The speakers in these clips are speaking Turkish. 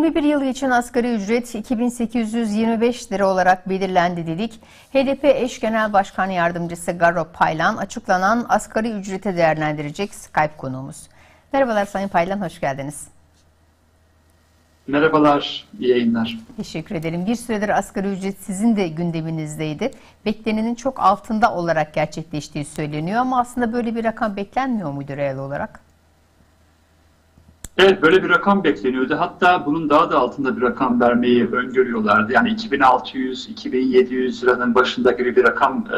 21 yıl için asgari ücret 2825 lira olarak belirlendi dedik. HDP eş genel başkan yardımcısı Garo Paylan açıklanan asgari ücrete değerlendirecek Skype konuğumuz. Merhabalar Sayın Paylan, hoş geldiniz. Merhabalar, iyi yayınlar. Teşekkür ederim. Bir süredir asgari ücret sizin de gündeminizdeydi. Beklenenin çok altında olarak gerçekleştiği söyleniyor ama aslında böyle bir rakam beklenmiyor muydu reel olarak? Evet böyle bir rakam bekleniyordu. Hatta bunun daha da altında bir rakam vermeyi öngörüyorlardı. Yani 2600-2700 liranın başında gibi bir rakam e,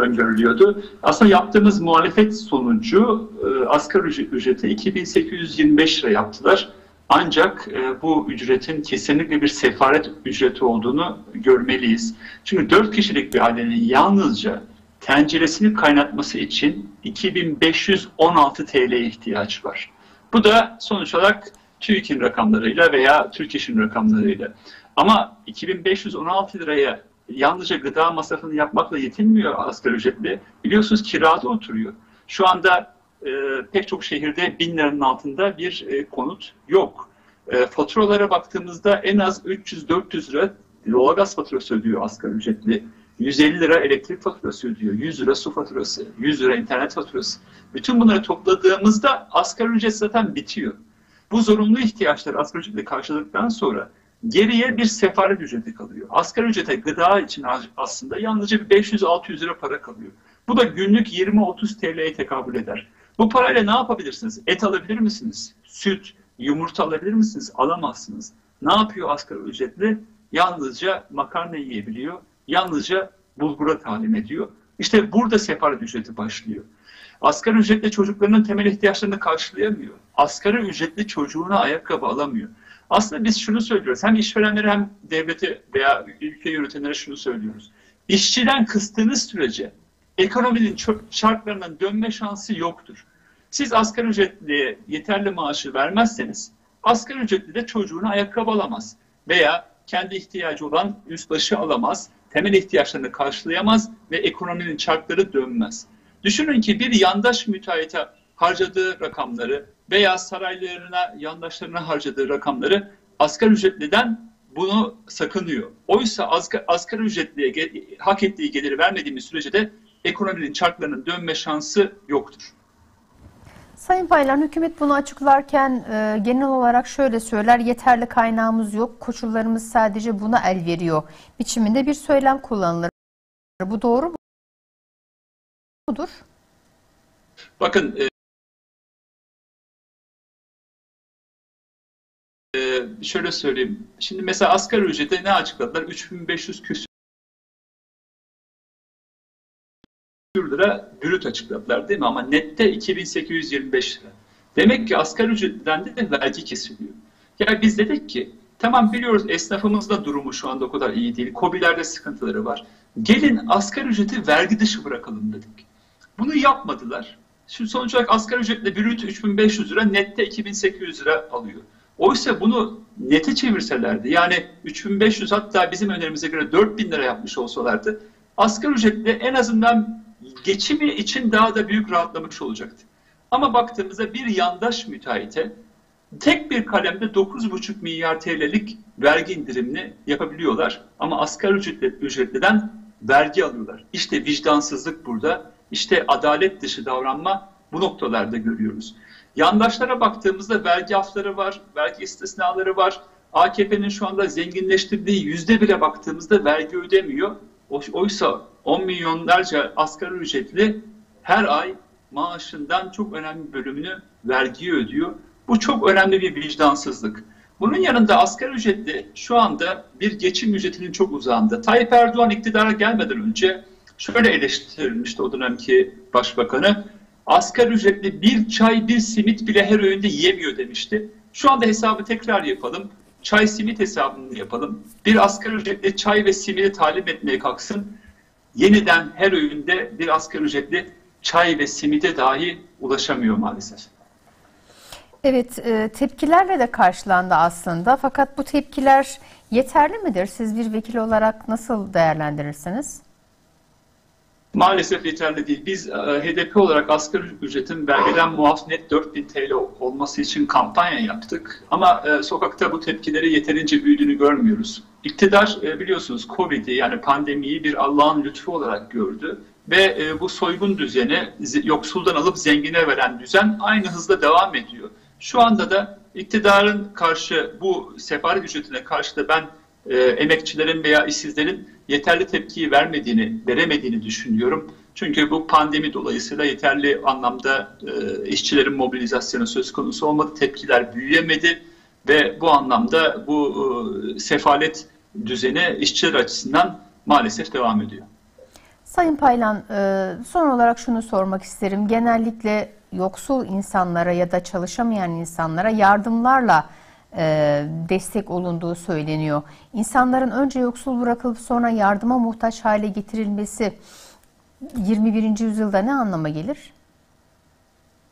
öngörülüyordu. Aslında yaptığımız muhalefet sonucu e, asgari ücreti 2825 lira yaptılar. Ancak e, bu ücretin kesinlikle bir sefaret ücreti olduğunu görmeliyiz. Çünkü 4 kişilik bir ailenin yalnızca tenceresini kaynatması için 2516 TL'ye ihtiyaç var. Bu da sonuç olarak TÜİK'in rakamlarıyla veya Türk İş'in rakamlarıyla. Ama 2516 liraya yalnızca gıda masrafını yapmakla yetinmiyor asgari ücretli. Biliyorsunuz kirada oturuyor. Şu anda e, pek çok şehirde bin liranın altında bir e, konut yok. E, faturalara baktığımızda en az 300-400 lira doğalgaz faturası ödüyor asgari ücretli. 150 lira elektrik faturası ödüyor, 100 lira su faturası, 100 lira internet faturası. Bütün bunları topladığımızda asgari ücret zaten bitiyor. Bu zorunlu ihtiyaçları asgari ücretle karşıladıktan sonra geriye bir sefaret ücreti kalıyor. Asgari ücrete gıda için aslında yalnızca bir 500-600 lira para kalıyor. Bu da günlük 20-30 TL'ye tekabül eder. Bu parayla ne yapabilirsiniz? Et alabilir misiniz? Süt, yumurta alabilir misiniz? Alamazsınız. Ne yapıyor asgari ücretli? Yalnızca makarna yiyebiliyor, yalnızca bulgura talim ediyor. İşte burada sefaret ücreti başlıyor. Asgari ücretli çocuklarının temel ihtiyaçlarını karşılayamıyor. Asgari ücretli çocuğuna ayakkabı alamıyor. Aslında biz şunu söylüyoruz. Hem işverenlere hem devlete veya ülke yönetenlere şunu söylüyoruz. İşçiden kıstığınız sürece ekonominin şartlarından dönme şansı yoktur. Siz asgari ücretliye yeterli maaşı vermezseniz asgari ücretli de çocuğuna ayakkabı alamaz. Veya kendi ihtiyacı olan üst başı alamaz, temel ihtiyaçlarını karşılayamaz ve ekonominin çarkları dönmez. Düşünün ki bir yandaş müteahhite harcadığı rakamları veya saraylarına, yandaşlarına harcadığı rakamları asgari ücretliden bunu sakınıyor. Oysa asgari, asgari ücretliye hak ettiği geliri vermediğimiz sürece de ekonominin çarklarının dönme şansı yoktur. Sayın Paylan, hükümet bunu açıklarken e, genel olarak şöyle söyler, yeterli kaynağımız yok, koşullarımız sadece buna el veriyor biçiminde bir söylem kullanılır. Bu doğru mudur? Bakın, e, şöyle söyleyeyim. Şimdi mesela asgari ücrete ne açıkladılar? 3500 küsur lira brüt açıkladılar değil mi? Ama nette 2825 lira. Demek ki asgari ücretten de vergi kesiliyor. Yani biz dedik ki tamam biliyoruz esnafımızda durumu şu anda o kadar iyi değil. Kobilerde sıkıntıları var. Gelin asgari ücreti vergi dışı bırakalım dedik. Bunu yapmadılar. Şimdi sonuç olarak asgari ücretle brüt 3500 lira, nette 2800 lira alıyor. Oysa bunu nete çevirselerdi yani 3500 hatta bizim önerimize göre 4000 lira yapmış olsalardı asgari ücretle en azından geçimi için daha da büyük rahatlamış olacaktı. Ama baktığımızda bir yandaş müteahhite tek bir kalemde 9,5 milyar TL'lik vergi indirimini yapabiliyorlar. Ama asgari ücretli, ücretliden vergi alıyorlar. İşte vicdansızlık burada, işte adalet dışı davranma bu noktalarda görüyoruz. Yandaşlara baktığımızda vergi afları var, vergi istisnaları var. AKP'nin şu anda zenginleştirdiği yüzde bile baktığımızda vergi ödemiyor. Oysa 10 milyonlarca asgari ücretli her ay maaşından çok önemli bölümünü vergiye ödüyor. Bu çok önemli bir vicdansızlık. Bunun yanında asgari ücretli şu anda bir geçim ücretinin çok uzağında. Tayyip Erdoğan iktidara gelmeden önce şöyle eleştirilmişti o dönemki başbakanı. Asgari ücretli bir çay bir simit bile her öğünde yiyemiyor demişti. Şu anda hesabı tekrar yapalım. Çay simit hesabını yapalım. Bir asgari ücretli çay ve simidi talim etmeye kalksın yeniden her öğünde bir asgari ücretli çay ve simide dahi ulaşamıyor maalesef. Evet, e, tepkilerle de karşılandı aslında. Fakat bu tepkiler yeterli midir? Siz bir vekil olarak nasıl değerlendirirsiniz? Maalesef yeterli değil. Biz e, HDP olarak asgari ücretin vergiden muaf net 4000 TL olması için kampanya yaptık. Ama e, sokakta bu tepkileri yeterince büyüdüğünü görmüyoruz. İktidar e, biliyorsunuz Covid'i yani pandemiyi bir Allah'ın lütfu olarak gördü. Ve e, bu soygun düzeni yoksuldan alıp zengine veren düzen aynı hızla devam ediyor. Şu anda da iktidarın karşı bu sefaret ücretine karşı da ben e, emekçilerin veya işsizlerin yeterli tepkiyi vermediğini, veremediğini düşünüyorum. Çünkü bu pandemi dolayısıyla yeterli anlamda işçilerin mobilizasyonu söz konusu olmadı, tepkiler büyüyemedi ve bu anlamda bu e, sefalet düzeni işçiler açısından maalesef devam ediyor. Sayın Paylan, e, son olarak şunu sormak isterim. Genellikle yoksul insanlara ya da çalışamayan insanlara yardımlarla e, destek olunduğu söyleniyor. İnsanların önce yoksul bırakılıp sonra yardıma muhtaç hale getirilmesi 21. yüzyılda ne anlama gelir?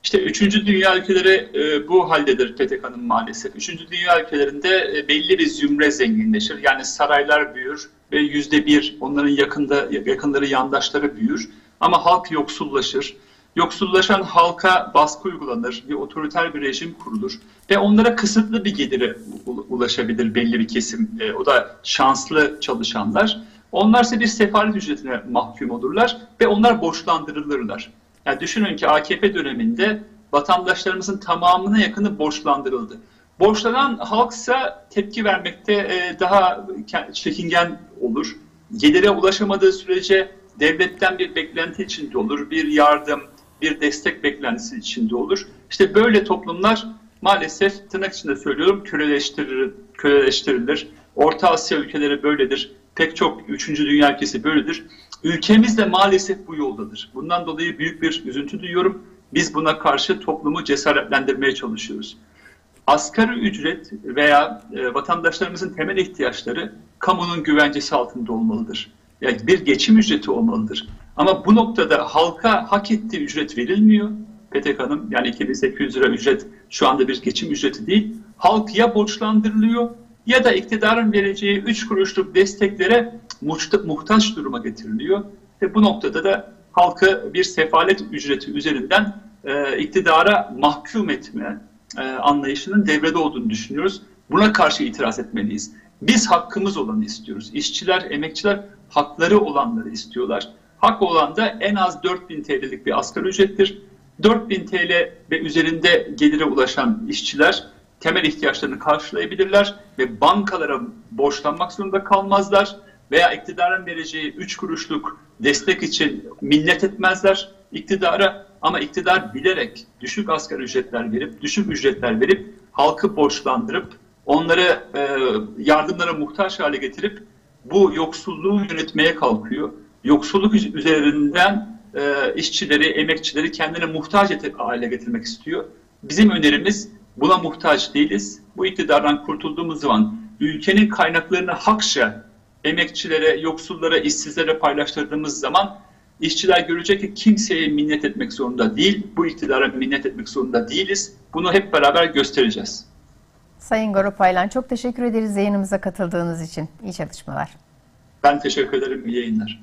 İşte üçüncü dünya ülkeleri e, bu haldedir PTK'nın maalesef. Üçüncü dünya ülkelerinde e, belli bir zümre zenginleşir. Yani saraylar büyür ve yüzde bir onların yakında yakınları yandaşları büyür. Ama halk yoksullaşır. Yoksullaşan halka baskı uygulanır, bir otoriter bir rejim kurulur ve onlara kısıtlı bir geliri ulaşabilir belli bir kesim. E, o da şanslı çalışanlar. Onlar ise bir sefaret ücretine mahkum olurlar ve onlar borçlandırılırlar. Yani düşünün ki AKP döneminde vatandaşlarımızın tamamına yakını borçlandırıldı. Borçlanan halksa tepki vermekte e, daha çekingen olur. Gelire ulaşamadığı sürece devletten bir beklenti içinde olur, bir yardım, bir destek beklentisi içinde olur. İşte böyle toplumlar maalesef tırnak içinde söylüyorum köleleştirilir. köleleştirilir. Orta Asya ülkeleri böyledir. Pek çok 3. Dünya ülkesi böyledir. Ülkemiz de maalesef bu yoldadır. Bundan dolayı büyük bir üzüntü duyuyorum. Biz buna karşı toplumu cesaretlendirmeye çalışıyoruz. Asgari ücret veya e, vatandaşlarımızın temel ihtiyaçları kamunun güvencesi altında olmalıdır. Yani bir geçim ücreti olmalıdır. Ama bu noktada halka hak ettiği ücret verilmiyor. PTK'nın yani 2800 lira ücret şu anda bir geçim ücreti değil. Halk ya borçlandırılıyor ya da iktidarın vereceği 3 kuruşluk desteklere muhtaç duruma getiriliyor. Ve bu noktada da halkı bir sefalet ücreti üzerinden e, iktidara mahkum etme e, anlayışının devrede olduğunu düşünüyoruz. Buna karşı itiraz etmeliyiz. Biz hakkımız olanı istiyoruz. İşçiler, emekçiler hakları olanları istiyorlar. Hak olan da en az 4000 TL'lik bir asgari ücrettir. 4000 TL ve üzerinde gelire ulaşan işçiler temel ihtiyaçlarını karşılayabilirler ve bankalara borçlanmak zorunda kalmazlar veya iktidarın vereceği 3 kuruşluk destek için minnet etmezler iktidara ama iktidar bilerek düşük asgari ücretler verip düşük ücretler verip halkı borçlandırıp onları e, yardımlara muhtaç hale getirip bu yoksulluğu yönetmeye kalkıyor. Yoksulluk üzerinden e, işçileri, emekçileri kendine muhtaç hale getirmek istiyor. Bizim önerimiz buna muhtaç değiliz. Bu iktidardan kurtulduğumuz zaman ülkenin kaynaklarını hakça emekçilere, yoksullara, işsizlere paylaştırdığımız zaman işçiler görecek ki kimseye minnet etmek zorunda değil. Bu iktidara minnet etmek zorunda değiliz. Bunu hep beraber göstereceğiz. Sayın Goropaylan çok teşekkür ederiz yayınımıza katıldığınız için. İyi çalışmalar. Ben teşekkür ederim. İyi yayınlar.